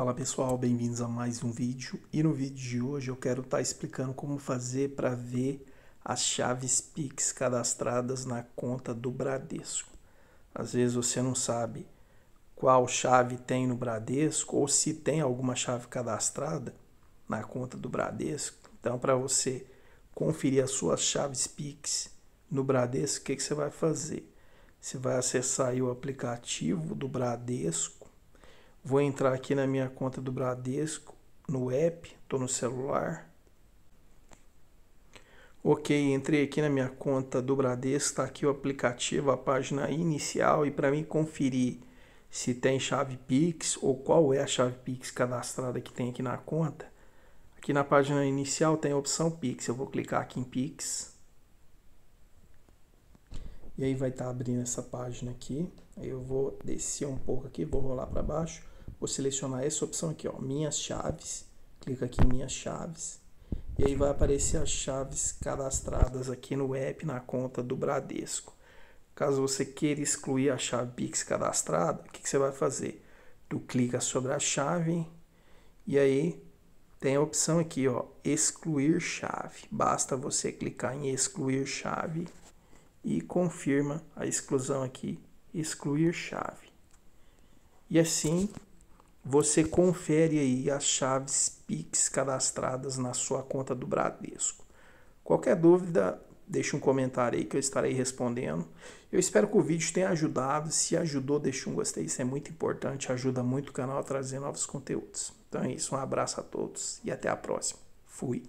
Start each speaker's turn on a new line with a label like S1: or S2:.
S1: Fala pessoal, bem-vindos a mais um vídeo e no vídeo de hoje eu quero estar tá explicando como fazer para ver as chaves Pix cadastradas na conta do Bradesco. Às vezes você não sabe qual chave tem no Bradesco ou se tem alguma chave cadastrada na conta do Bradesco. Então para você conferir as suas chaves Pix no Bradesco, o que, que você vai fazer? Você vai acessar o aplicativo do Bradesco. Vou entrar aqui na minha conta do Bradesco, no app, estou no celular. Ok, entrei aqui na minha conta do Bradesco, está aqui o aplicativo, a página inicial e para mim conferir se tem chave Pix ou qual é a chave Pix cadastrada que tem aqui na conta. Aqui na página inicial tem a opção Pix, eu vou clicar aqui em Pix. E aí vai estar tá abrindo essa página aqui. Eu vou descer um pouco aqui, vou rolar para baixo. Vou selecionar essa opção aqui, ó, minhas chaves. Clica aqui em minhas chaves. E aí vai aparecer as chaves cadastradas aqui no app na conta do Bradesco. Caso você queira excluir a chave Pix cadastrada, o que, que você vai fazer? Tu clica sobre a chave e aí tem a opção aqui, ó, excluir chave. Basta você clicar em excluir chave e confirma a exclusão aqui, excluir chave. E assim você confere aí as chaves Pix cadastradas na sua conta do Bradesco. Qualquer dúvida, deixe um comentário aí que eu estarei respondendo. Eu espero que o vídeo tenha ajudado. Se ajudou, deixe um gostei, isso é muito importante, ajuda muito o canal a trazer novos conteúdos. Então é isso, um abraço a todos e até a próxima. Fui.